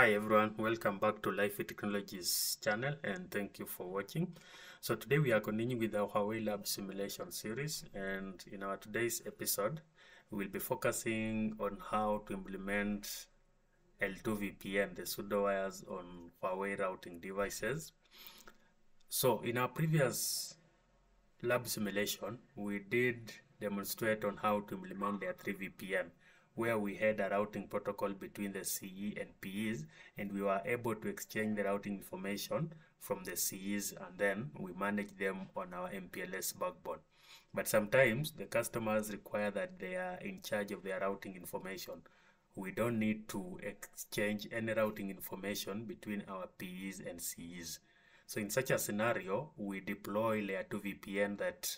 Hi everyone, welcome back to Lyfey Technologies channel and thank you for watching. So today we are continuing with our Huawei Lab simulation series and in our today's episode we will be focusing on how to implement L2 VPN, the pseudo wires on Huawei routing devices. So in our previous lab simulation we did demonstrate on how to implement layer 3 VPN where we had a routing protocol between the CE and PEs and we were able to exchange the routing information from the CEs and then we manage them on our MPLS backbone. But sometimes the customers require that they are in charge of their routing information. We don't need to exchange any routing information between our PEs and CEs. So in such a scenario, we deploy layer 2 VPN that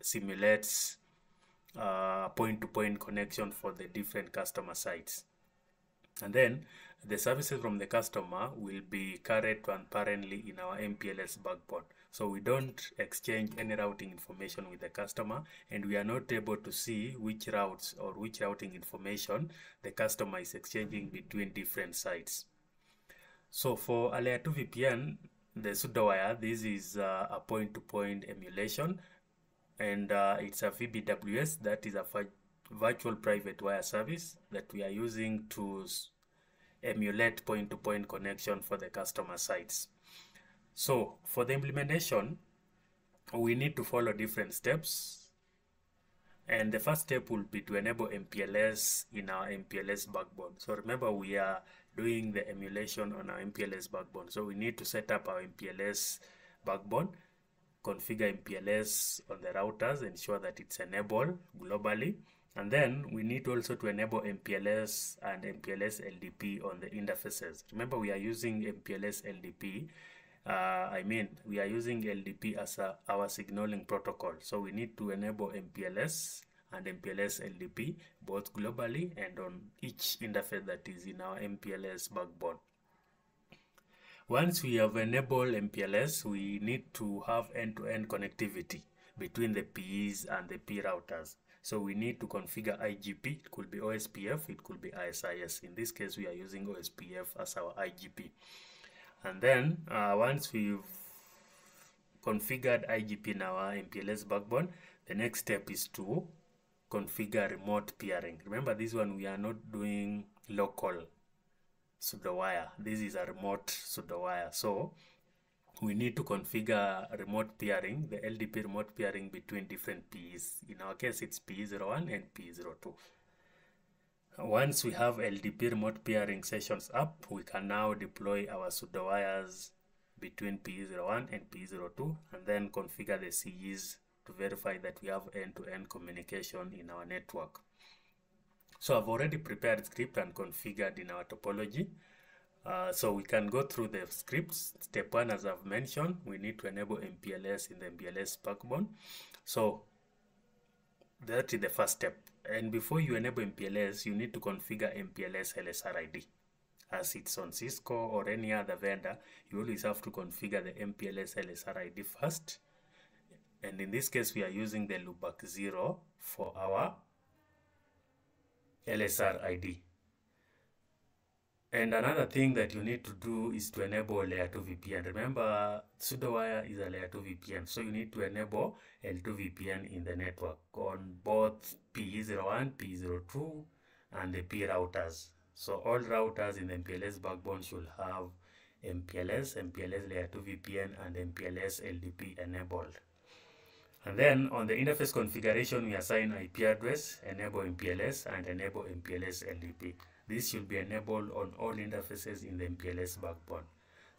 simulates uh, point-to-point connection for the different customer sites. And then the services from the customer will be carried transparently in our MPLS backbone. So we don't exchange any routing information with the customer and we are not able to see which routes or which routing information the customer is exchanging between different sites. So for a layer 2 VPN, the pseudo-wire, this is uh, a point-to-point -point emulation and uh, it's a VPWS that is a virtual private wire service that we are using to emulate point-to-point -point connection for the customer sites. So for the implementation, we need to follow different steps. And the first step will be to enable MPLS in our MPLS backbone. So remember we are doing the emulation on our MPLS backbone. So we need to set up our MPLS backbone configure MPLS on the routers, ensure that it's enabled globally. And then we need also to enable MPLS and MPLS LDP on the interfaces. Remember, we are using MPLS LDP. Uh, I mean, we are using LDP as a, our signaling protocol. So we need to enable MPLS and MPLS LDP both globally and on each interface that is in our MPLS backbone. Once we have enabled MPLS, we need to have end-to-end -end connectivity between the PEs and the P routers. So we need to configure IGP. It could be OSPF, it could be ISIS. In this case, we are using OSPF as our IGP. And then uh, once we've configured IGP in our MPLS backbone, the next step is to configure remote peering. Remember this one, we are not doing local pseudo wire. This is a remote pseudo wire. So we need to configure remote peering, the LDP remote peering between different PEs. In our case, it's PE01 and PE02. Once we have LDP remote peering sessions up, we can now deploy our pseudo wires between PE01 and PE02 and then configure the CEs to verify that we have end-to-end -end communication in our network. So I've already prepared script and configured in our topology. Uh, so we can go through the scripts. Step one, as I've mentioned, we need to enable MPLS in the MPLS backbone. So that is the first step. And before you enable MPLS, you need to configure MPLS LSR ID. As it's on Cisco or any other vendor, you always have to configure the MPLS LSR ID first. And in this case, we are using the loopback 0 for our LSR ID. And another thing that you need to do is to enable layer 2 VPN. Remember, pseudowire is a layer 2 VPN. So you need to enable L2 VPN in the network on both PE01, PE02, and the P routers. So all routers in the MPLS backbone should have MPLS, MPLS layer 2 VPN, and MPLS LDP enabled. And then on the interface configuration, we assign IP address, enable MPLS, and enable MPLS LDP. This should be enabled on all interfaces in the MPLS backbone.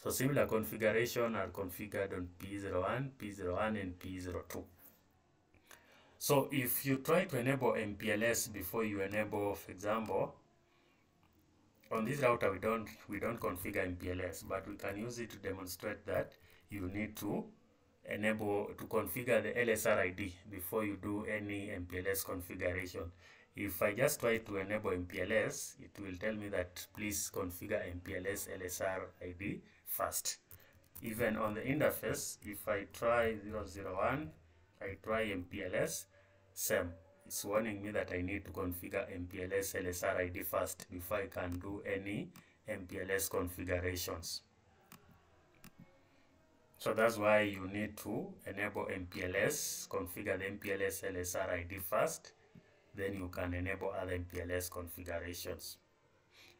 So similar configuration are configured on P01, P01, and P02. So if you try to enable MPLS before you enable, for example, on this router we don't we don't configure MPLS, but we can use it to demonstrate that you need to enable to configure the LSR ID before you do any MPLS configuration. If I just try to enable MPLS, it will tell me that please configure MPLS LSR ID first. Even on the interface, if I try 001, I try MPLS, same. It's warning me that I need to configure MPLS LSR ID first before I can do any MPLS configurations. So that's why you need to enable MPLS, configure the MPLS LSR ID first, then you can enable other MPLS configurations.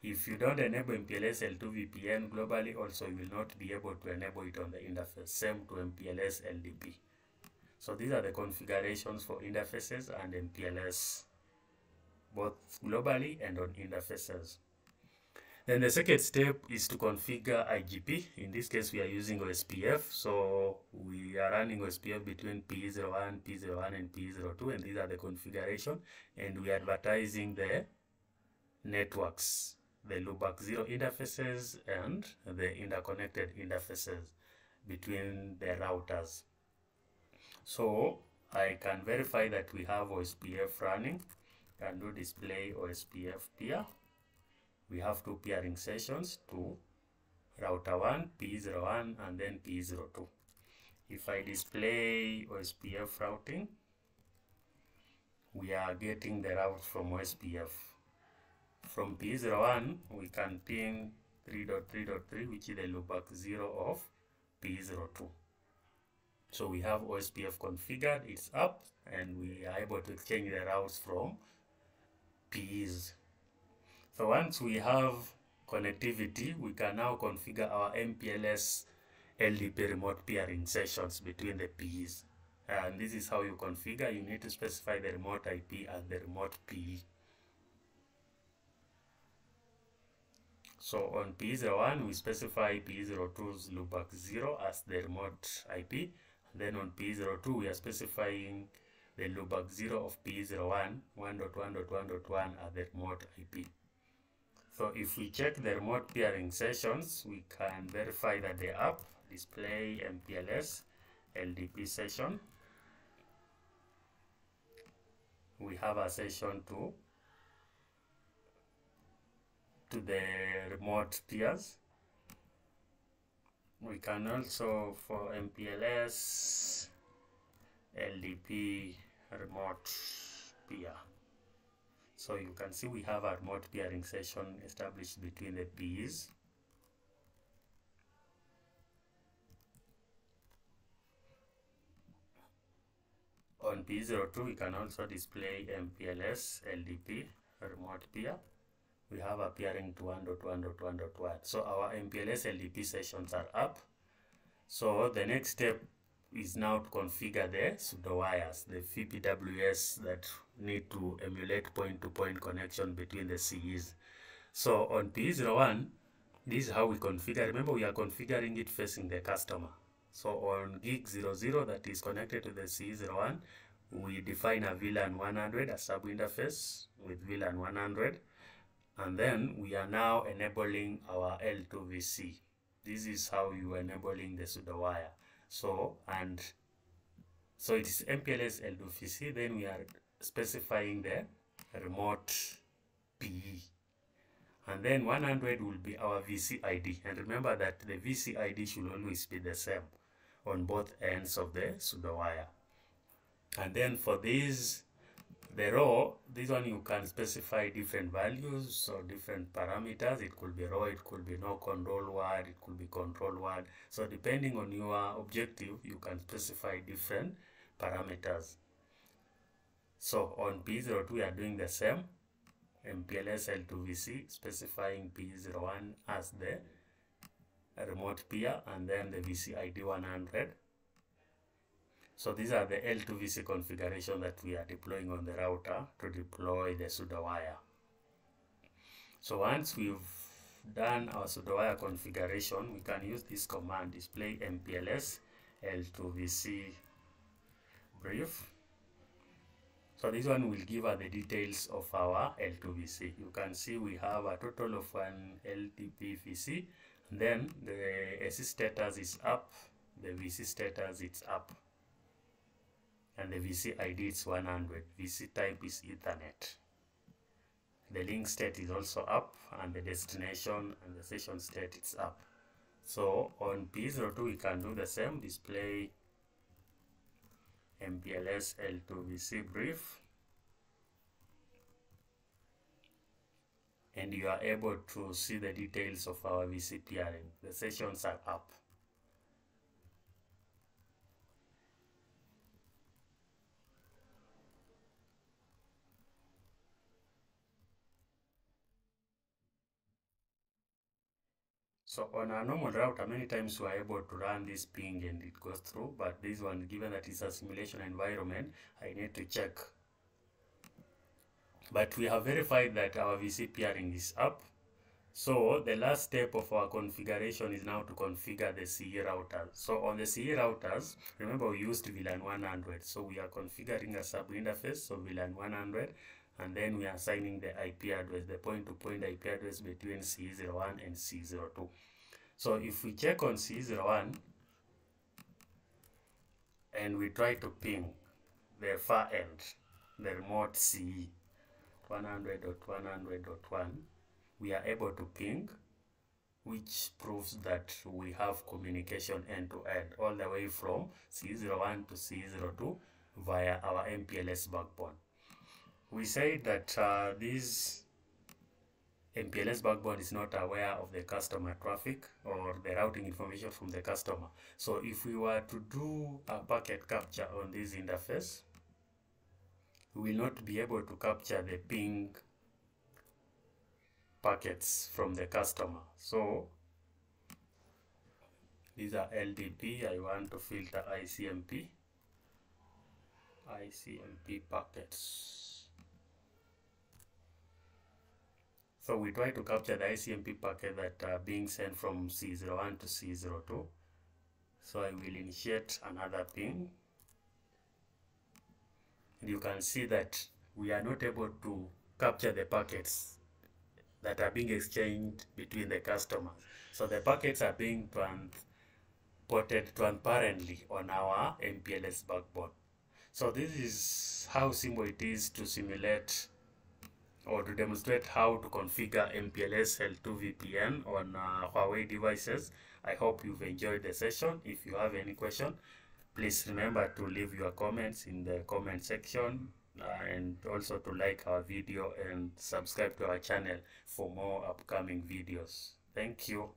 If you don't enable MPLS L2 VPN globally, also you will not be able to enable it on the interface. Same to MPLS LDP. So these are the configurations for interfaces and MPLS, both globally and on interfaces. Then the second step is to configure IGP. In this case, we are using OSPF. So we are running OSPF between P01, P01, and P02, and these are the configuration. And we are advertising the networks, the loopback zero interfaces and the interconnected interfaces between the routers. So I can verify that we have OSPF running. Can do display OSPF peer we have two peering sessions to router 1, P01 and then P02. If I display OSPF routing, we are getting the route from OSPF. From P01, we can ping 3.3.3, which is the loopback 0 of P02. So we have OSPF configured, it's up, and we are able to exchange the routes from Ps so once we have connectivity, we can now configure our MPLS LDP remote peering sessions between the PEs. And this is how you configure. You need to specify the remote IP and the remote PE. So on P01, we specify P02's loopback 0 as the remote IP. then on P02, we are specifying the loopback 0 of P01, 1.1.1.1 as the remote IP. So if we check the remote peering sessions, we can verify that the app display MPLS LDP session. We have a session to to the remote peers. We can also for MPLS LDP remote peer. So you can see we have a remote peering session established between the P's. On P02 we can also display MPLS LDP remote peer. We have a peering to 1.1.1.1. So our MPLS LDP sessions are up. So the next step is now to configure the pseudo wires, the VPWS that need to emulate point-to-point -point connection between the CEs. So on P01, this is how we configure. Remember, we are configuring it facing the customer. So on gig 00 that is connected to the CE01, we define a VLAN 100, a sub interface with VLAN 100. And then we are now enabling our L2VC. This is how you are enabling the pseudo wire. So, and so it is MPLS L2VC, then we are specifying the remote PE. And then 100 will be our VC ID. And remember that the VC ID should always be the same on both ends of the pseudo wire. And then for these the raw, this one you can specify different values or different parameters. It could be raw, it could be no control word, it could be control word. So depending on your objective, you can specify different parameters. So on P02, we are doing the same. MPLS L2VC specifying P01 as the remote peer and then the VC ID 100 so these are the L2VC configuration that we are deploying on the router to deploy the pseudo wire. So once we've done our pseudo wire configuration, we can use this command display MPLS L2VC brief. So this one will give us the details of our L2VC. You can see we have a total of one LDP VC. Then the AC status is up, the VC status is up and the VC ID is 100. VC type is Ethernet. The link state is also up and the destination and the session state is up. So on P02 we can do the same, display MPLS L2VC brief. and you are able to see the details of our VC peering. The sessions are up. So on a normal router, many times we are able to run this ping and it goes through, but this one, given that it's a simulation environment, I need to check. But we have verified that our VC peering is up. So the last step of our configuration is now to configure the CE routers. So on the CE routers, remember we used VLAN 100. So we are configuring a sub interface, so VLAN 100, and then we are assigning the IP address, the point-to-point -point IP address between C01 and C02. So if we check on C01 and we try to ping the far end, the remote CE 100.100.1, we are able to ping, which proves that we have communication end to end all the way from C01 to C02 via our MPLS backbone. We say that uh, this MPLS backbone is not aware of the customer traffic or the routing information from the customer. So if we were to do a packet capture on this interface, we will not be able to capture the ping packets from the customer. So these are LDP. I want to filter ICMP. ICMP packets. So we try to capture the ICMP packet that are being sent from C01 to C02. So I will initiate another ping. And you can see that we are not able to capture the packets that are being exchanged between the customers. So the packets are being transported transparently on our MPLS backbone. So this is how simple it is to simulate or to demonstrate how to configure MPLS L2 VPN on uh, Huawei devices. I hope you've enjoyed the session. If you have any question, please remember to leave your comments in the comment section and also to like our video and subscribe to our channel for more upcoming videos. Thank you.